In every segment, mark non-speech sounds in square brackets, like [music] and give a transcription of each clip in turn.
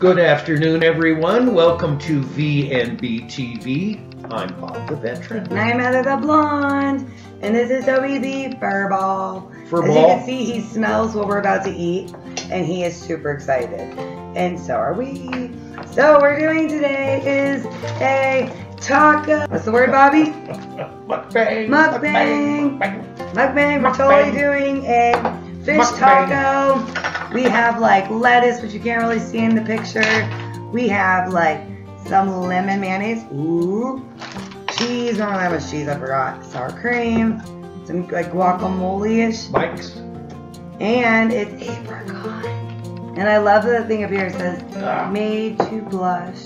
Good afternoon, everyone. Welcome to VNB TV. I'm Bob the Veteran. And I'm Heather the Blonde. And this is the Furball. Furball. As you can see, he smells what we're about to eat. And he is super excited. And so are we. So what we're doing today is a taco. What's the word, Bobby? [laughs] Mukbang. Mukbang. Mukbang. Mukbang. We're totally doing a fish taco. We have like lettuce, which you can't really see in the picture. We have like some lemon mayonnaise. Ooh. Cheese. No, that was cheese. I forgot. Sour cream. Some like guacamole-ish. Mike's. And it's apricot. And I love the thing up here. It says Ah. made to blush.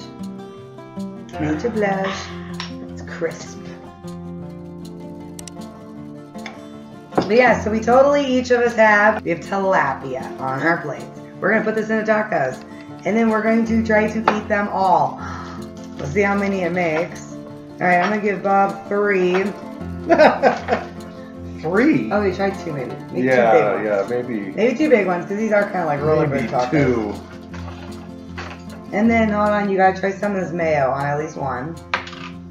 Made to blush. It's crisp. But yeah, so we totally each of us have we have tilapia on our plates. We're gonna put this in the tacos, and then we're going to try to eat them all. [gasps] Let's see how many it makes. All right, I'm gonna give Bob three. [laughs] Three. Oh, we tried two maybe. Maybe two big yeah, ones. yeah, maybe. Maybe two big ones because these are kind of like roller Maybe tacos. two. And then hold on, you gotta try some of this mayo on at least one.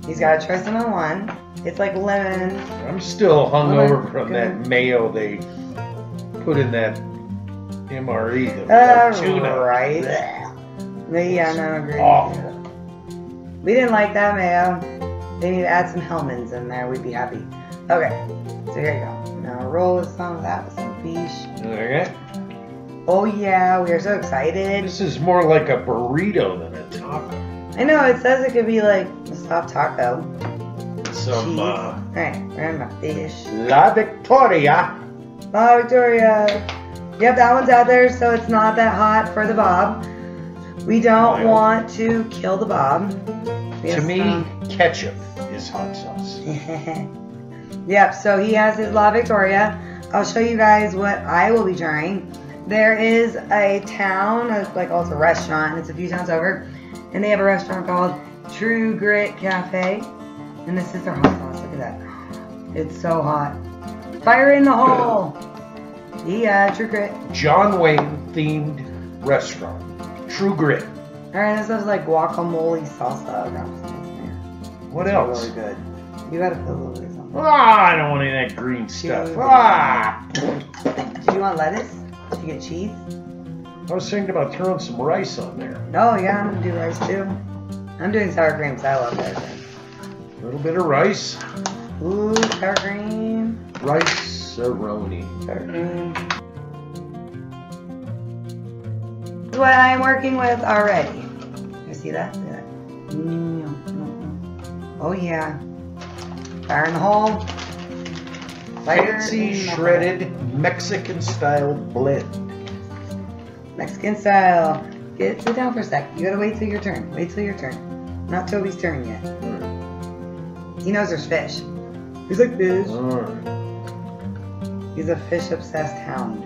He's gotta try some on one. It's like lemon. I'm still hungover Oh, from that mayo they put in that MRE. The Uh, tuna. right. Yeah, no, agree. Awful. We didn't like that mayo. They need to add some Hellmann's in there. We'd be happy. Okay, so here you go. Now roll with some of that with some fish. Okay. Oh yeah, we are so excited. This is more like a burrito than a taco. I know it says it could be like a soft taco. Some Cheese. uh, All right, we're in my fish. La Victoria. La Victoria. Yep, that one's out there, so it's not that hot for the bob. We don't Mild. want to kill the bob. We To me, some- ketchup is hot sauce. [laughs] yep, so he has his La Victoria. I'll show you guys what I will be trying. There is a town, it's like also a restaurant, it's a few towns over, and they have a restaurant called True Grit Cafe. And this is their hot sauce. Look at that. It's so hot. Fire in the hole. Yeah, True Grit. John Wayne themed restaurant. True Grit. Alright, this is like guacamole salsa. I've got some in there. What It's else? Really good. You gotta put a little bit of something. Ah, I don't want any of that green stuff. Cheese. Ah. Do you want lettuce? Did you get cheese? I was thinking about throwing some rice on there. Oh yeah, I'm gonna do rice too. I'm doing sour cream because I love sour cream. A little bit of rice. Ooh, sour cream. Rice-A-Roni. Sour cream. What I'm working with already. You see that? See that? Mm, mm, mm. Oh yeah. Fire in the hole. Fancy in the hole. shredded Mexican style blend. Mexican style. Get sit down for a sec. You gotta wait till your turn. Wait till your turn. Not Toby's turn yet. He knows there's fish. He's like fish. He's a fish obsessed hound.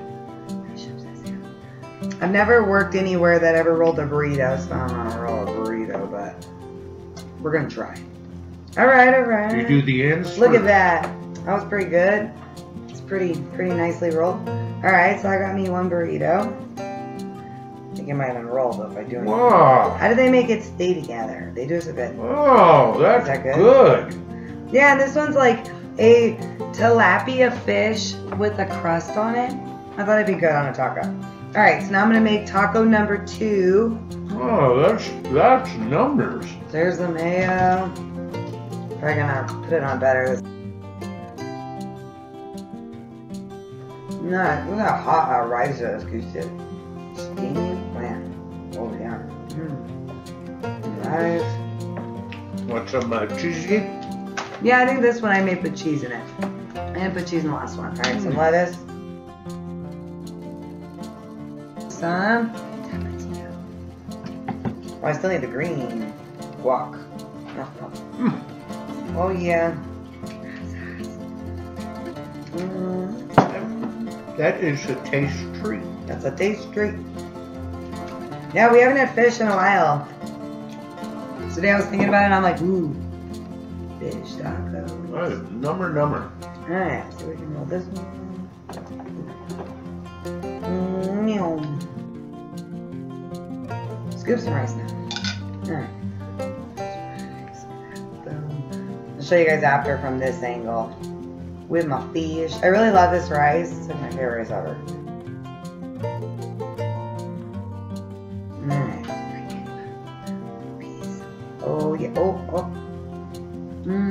Fish obsessed hound. I've never worked anywhere that ever rolled a burrito, so I don't know how to roll a burrito, but we're gonna try. Alright, alright. You do the ends. Look at that. That was pretty good. It's pretty pretty nicely rolled. Alright, so I got me one burrito. I think it might have been rolled though if I do it. Wow. How do they make it stay together? They do a bit. Oh, that's Is that good? good? Yeah, this one's like a tilapia fish with a crust on it. I thought it'd be good on a taco. Alright, so now I'm gonna make taco number two. Oh, that's that's numbers. There's the mayo. Probably gonna put it on better. No, look how hot our rice is, Goose. Steamy man. Oh yeah. Mm. Rice. Want some uh, cheesy? Yeah, I think this one I may put cheese in it. I didn't put cheese in the last one. Alright, some Mm. lettuce. Some. Oh, I still need the green guac. No, no. Mm. Oh yeah. Mm, That is a taste treat. that's a taste treat. Yeah, we haven't had fish in a while. Today I was thinking about it and I'm like, ooh, fish taco. Oh, number, number. Alright, so we can roll this one. Mm, meow. scoop some rice now. Alright. I'll show you guys after from this angle. With my fish. I really love this rice. It's like my favorite rice ever.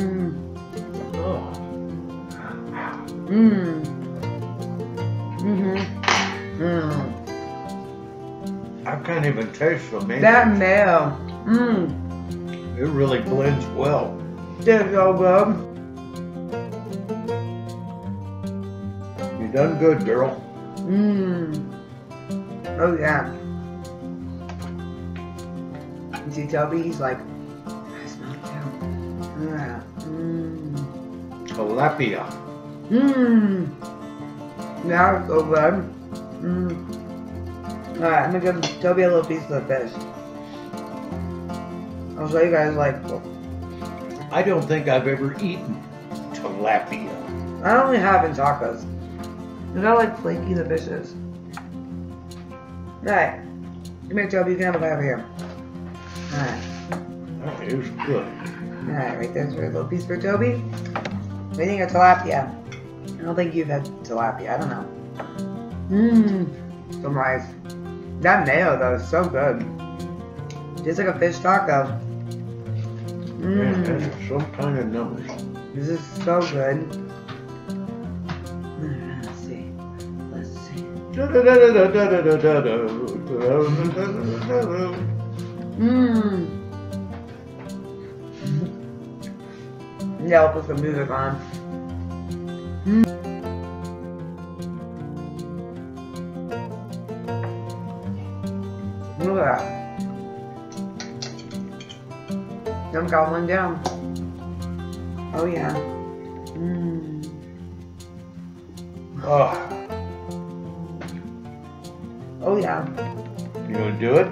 Mmm. Mmm. Mm-hmm. Mmm. I can't even taste the mayonnaise. That mayo. Mmm. It really blends well. It's so good. You done good, girl. Mmm. Oh yeah. You see Toby? He's like, I smell it too. Yeah. Tilapia. Mmm. Now it's so good. Mmm. Alright, I'm gonna give Toby a little piece of the fish. I'll show you guys like I don't think I've ever eaten tilapia. I only have in tacos. Look how like flaky the fish is. Alright. Come here, Toby. You can have a bite over here. Alright. That is good. Alright, right there's a little piece for Toby. What do you think of tilapia? I don't think you've had tilapia. I don't know. Mmm. Some rice. That mayo, though, is so good. Just like a fish taco. Man, Mmm. that's some kind of numbers. This is so good. Mm, Let's see. Let's see. Mmm. Yeah, I'll put some music on. Mm. Look at that. Them got one down. Oh yeah. Mmm. Oh, Oh yeah. you gonna do it?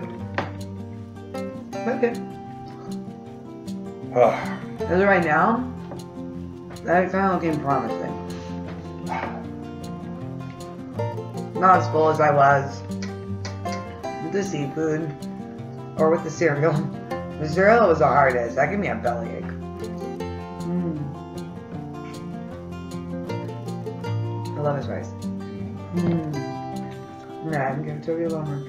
Okay. Oh, As of right now, that kind of looking promising. Not as full as I was with the seafood or with the cereal. The cereal was the hardest. That gave me a bellyache. Mm. I love his rice. Mm. Yeah, I'm gonna tell you a little more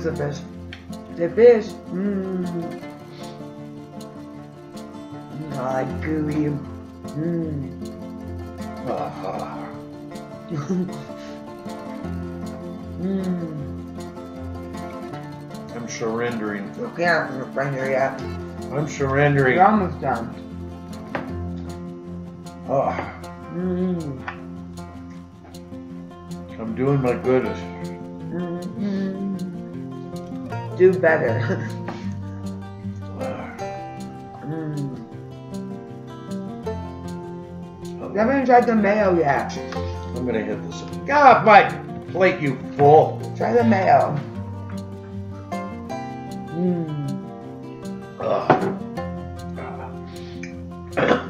That's a fish. The fish. Mmm. Ah, gooey. Mmm. Ah, [laughs] Mmm. I'm surrendering. You can't surrender yet. I'm surrendering. You're almost done. Oh, Mmm. I'm doing my goodest. Do better. Mm. You haven't tried the mayo yet. I'm gonna hit this. Get off my plate, you fool. Try the mayo. Mmm. [coughs] [coughs]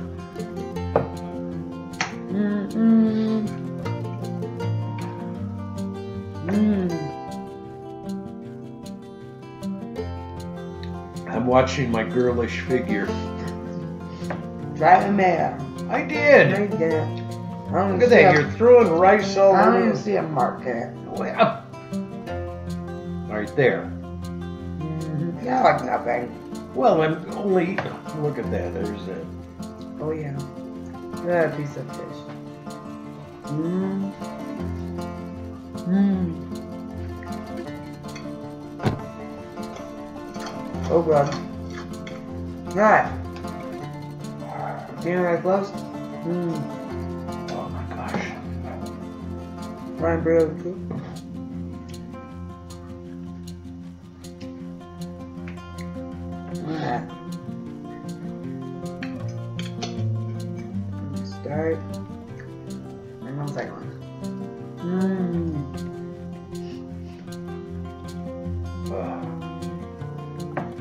watching my girlish figure. Driving mad. I did. you didn't. I don't Look at that. You're throwing rice all over. I don't even see a mark there. Well, Right there. Mm-hmm. Yeah, like nothing. Well, I'm only. Look at that. There's it. Oh yeah. That piece of fish. Mmm. Mmm. Oh god. Right. Seeing right close? Mmm. Oh my gosh. Ryan Burrow too. Alright.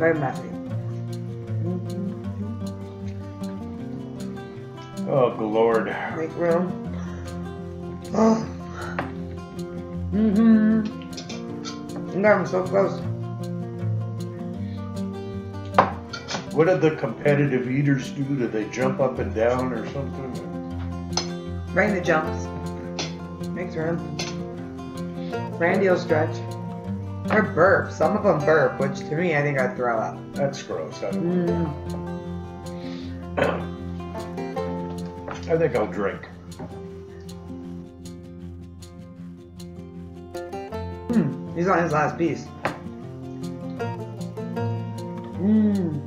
Very messy. Oh, good lord. Make room. Oh. Mm-hmm. I'm so close. What do the competitive eaters do? Do they jump up and down or something? The jumps. Makes room. Randy will stretch. Or burp. Some of them burp, which to me I think I'd throw up. That's gross. I, don't, Mm. I think I'll drink. Mm. He's on his last piece. Mmm.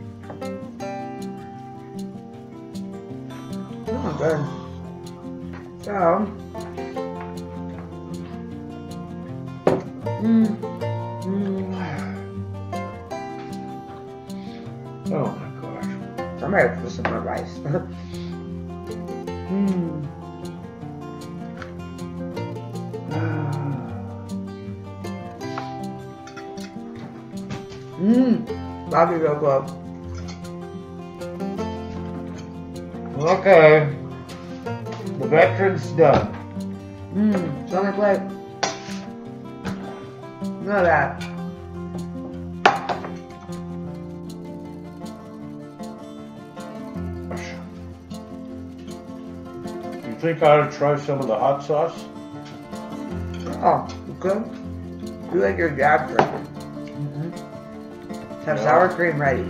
Oh, good. So. Rice. Mmm. Mmm. Bobby real close. Okay. The veteran's done. Mmm. Me plate. Look at that. Think I ought to try some of the hot sauce? Oh, okay. You like your dad drink. Mm-hmm. Have Yeah. sour cream ready.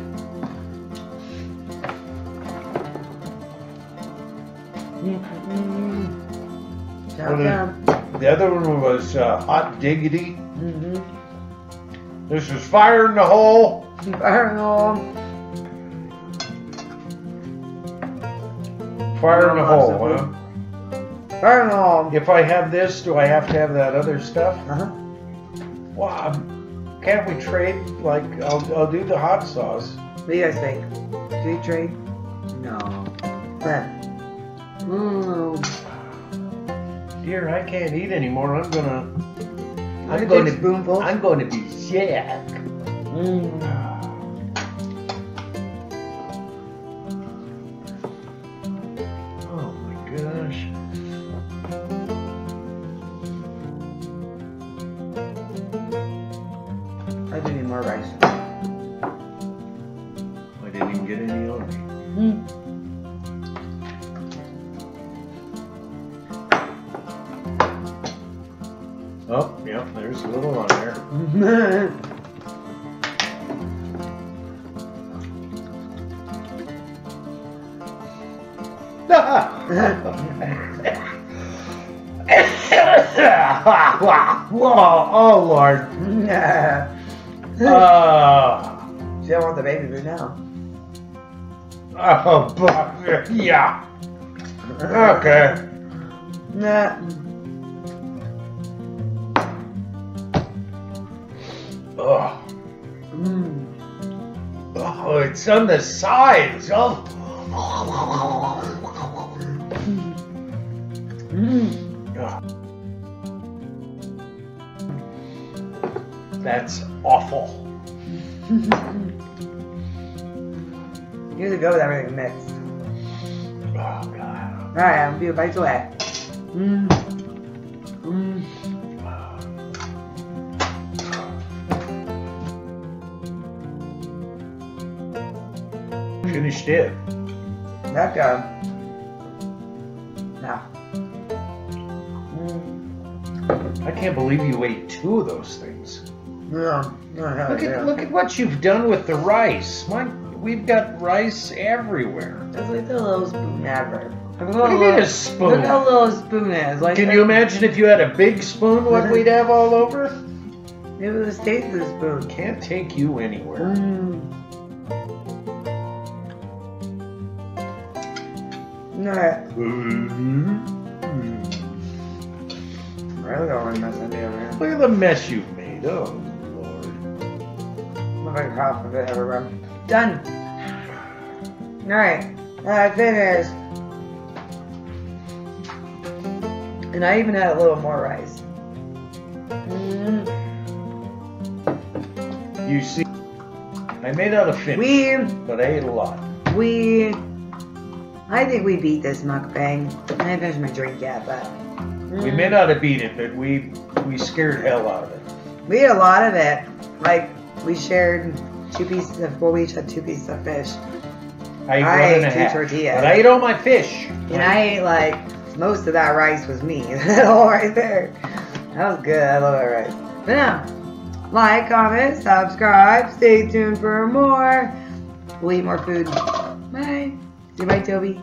Mm-hmm. Well, then- The other one was uh, hot diggity. Mm-hmm. This is fire in the hole. Fire in the hole. Fire in the hole, absolutely. huh? Fire in the hole. If I have this, do I have to have that other stuff? Uh-huh. Wow. um, Can't we trade? Like, I'll, I'll do the hot sauce. What do you guys think? Do you trade? No. But, Mmm. Dear, I can't eat anymore. I'm gonna. I'm I'm going to to. spoonful. I'm going to be sick. Mmm. I more rice. I didn't even get any on me. Mm. Oh, yeah, there's a little on there. Whoa, [laughs] [laughs] oh Lord. [laughs] Uh, She don't want the baby food now. oh, bu- yeah. Okay. Nah. Oh, Mm. oh, it's on the sides. Oh. Mm. Ugh. That's awful. You to go with everything mixed. Oh God. Alright, I'm a few bites away. Mm. Mm. Finished it. That guy. Now. I can't believe you ate two of those things. No, no, no, Look at look at what you've done with the rice. My, we've got rice everywhere. It's like the little spoon ever. Look What do you mean a spoon? Look how little a spoon is. Like Can you imagine if you had a big spoon, what we'd have all over? It was the taste of the spoon. Can't take you anywhere. Mm. I really don't want to mess with me over. Look at the mess you've made. Oh. Half of it everywhere. Done. Alright, I finished. And I even had a little more rice. Mm. You see, I may not have finished, We but I ate a lot. we I think we beat this mukbang. I haven't finished my drink yet, but We may not have beat it, but we we scared hell out of it. we ate a lot of it. Like we shared two pieces of well, we each had two pieces of fish. I ate I one and a ate two half. tortillas. But I ate all my fish. And I ate like most of that rice was me. [laughs] That all right there. That was good. I love that rice. But now, like, comment, subscribe, stay tuned for more. We'll eat more food. Bye. Say bye, Toby.